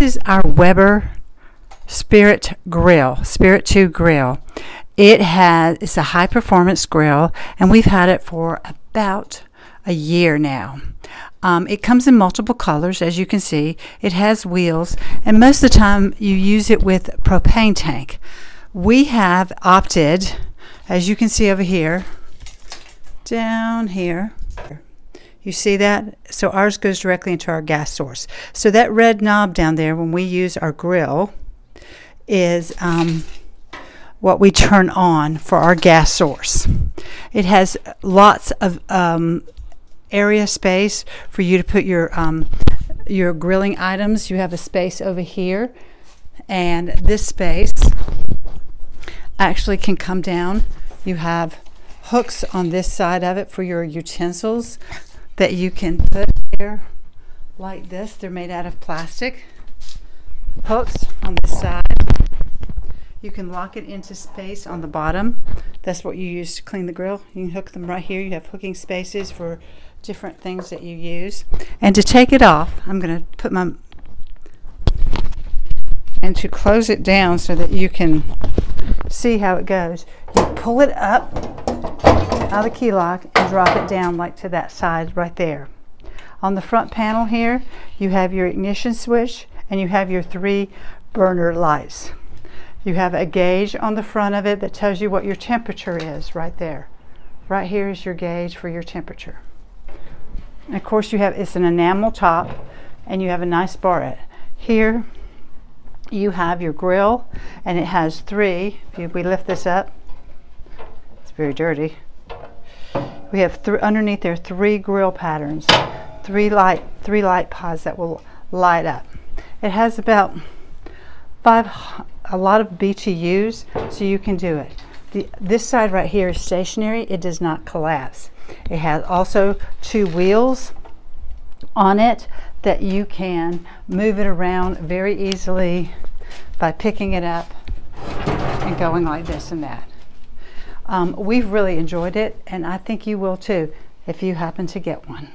is our Weber Spirit Grill, Spirit 2 Grill. It has it's a high performance grill and we've had it for about a year now. Um, it comes in multiple colors, as you can see. It has wheels, and most of the time you use it with propane tank. We have opted, as you can see over here, down here. You see that? So ours goes directly into our gas source. So that red knob down there, when we use our grill, is um, what we turn on for our gas source. It has lots of um, area space for you to put your um, your grilling items. You have a space over here, and this space actually can come down. You have hooks on this side of it for your utensils that you can put there like this. They're made out of plastic. Hooks on this side. You can lock it into space on the bottom. That's what you use to clean the grill. You can hook them right here. You have hooking spaces for different things that you use. And to take it off, I'm going to put my and to close it down so that you can see how it goes. You pull it up out of the key lock drop it down like to that side right there. On the front panel here, you have your ignition switch and you have your three burner lights. You have a gauge on the front of it that tells you what your temperature is right there. Right here is your gauge for your temperature. And of course you have, it's an enamel top and you have a nice bar. Here you have your grill and it has three, if we lift this up, it's very dirty. We have th underneath there three grill patterns, three light, three light pods that will light up. It has about five, a lot of BTUs, so you can do it. The, this side right here is stationary, it does not collapse. It has also two wheels on it that you can move it around very easily by picking it up and going like this and that. Um, we've really enjoyed it and I think you will too if you happen to get one.